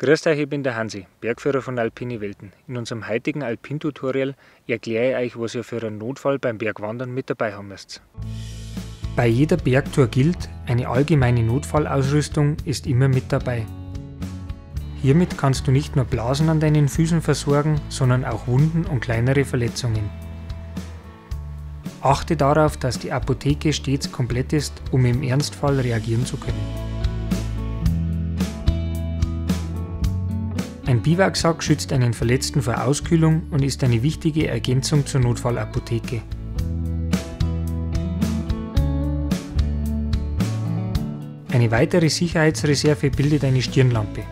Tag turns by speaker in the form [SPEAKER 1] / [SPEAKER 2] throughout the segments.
[SPEAKER 1] Grüßt euch, ich bin der Hansi, Bergführer von Alpine Welten. In unserem heutigen Alpin-Tutorial erkläre ich euch, was ihr für einen Notfall beim Bergwandern mit dabei haben müsst. Bei jeder Bergtour gilt, eine allgemeine Notfallausrüstung ist immer mit dabei. Hiermit kannst du nicht nur Blasen an deinen Füßen versorgen, sondern auch Wunden und kleinere Verletzungen. Achte darauf, dass die Apotheke stets komplett ist, um im Ernstfall reagieren zu können. Ein Biwaksack schützt einen Verletzten vor Auskühlung und ist eine wichtige Ergänzung zur Notfallapotheke. Eine weitere Sicherheitsreserve bildet eine Stirnlampe.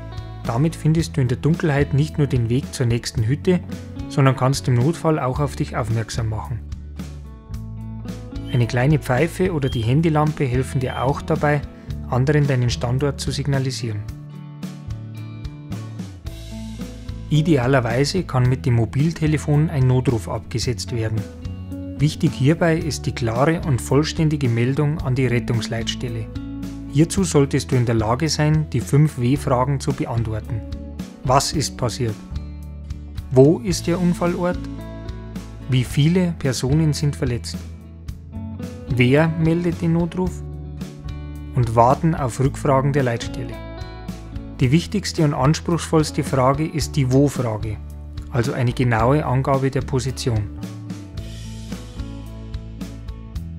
[SPEAKER 1] Damit findest du in der Dunkelheit nicht nur den Weg zur nächsten Hütte, sondern kannst im Notfall auch auf dich aufmerksam machen. Eine kleine Pfeife oder die Handylampe helfen dir auch dabei, anderen deinen Standort zu signalisieren. Idealerweise kann mit dem Mobiltelefon ein Notruf abgesetzt werden. Wichtig hierbei ist die klare und vollständige Meldung an die Rettungsleitstelle. Hierzu solltest du in der Lage sein, die 5 W-Fragen zu beantworten. Was ist passiert? Wo ist der Unfallort? Wie viele Personen sind verletzt? Wer meldet den Notruf? Und warten auf Rückfragen der Leitstelle. Die wichtigste und anspruchsvollste Frage ist die Wo-Frage, also eine genaue Angabe der Position.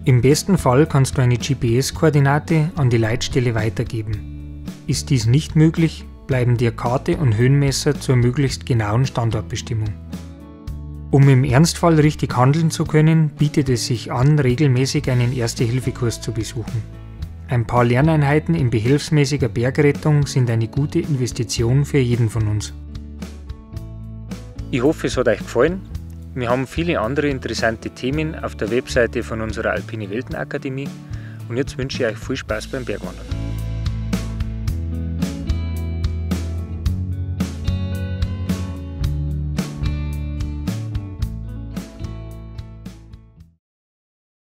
[SPEAKER 1] Im besten Fall kannst du eine GPS-Koordinate an die Leitstelle weitergeben. Ist dies nicht möglich, bleiben dir Karte und Höhenmesser zur möglichst genauen Standortbestimmung. Um im Ernstfall richtig handeln zu können, bietet es sich an, regelmäßig einen Erste-Hilfe-Kurs zu besuchen. Ein paar Lerneinheiten in behelfsmäßiger Bergrettung sind eine gute Investition für jeden von uns. Ich hoffe, es hat euch gefallen. Wir haben viele andere interessante Themen auf der Webseite von unserer Alpine Weltenakademie und jetzt wünsche ich euch viel Spaß beim Bergwandern.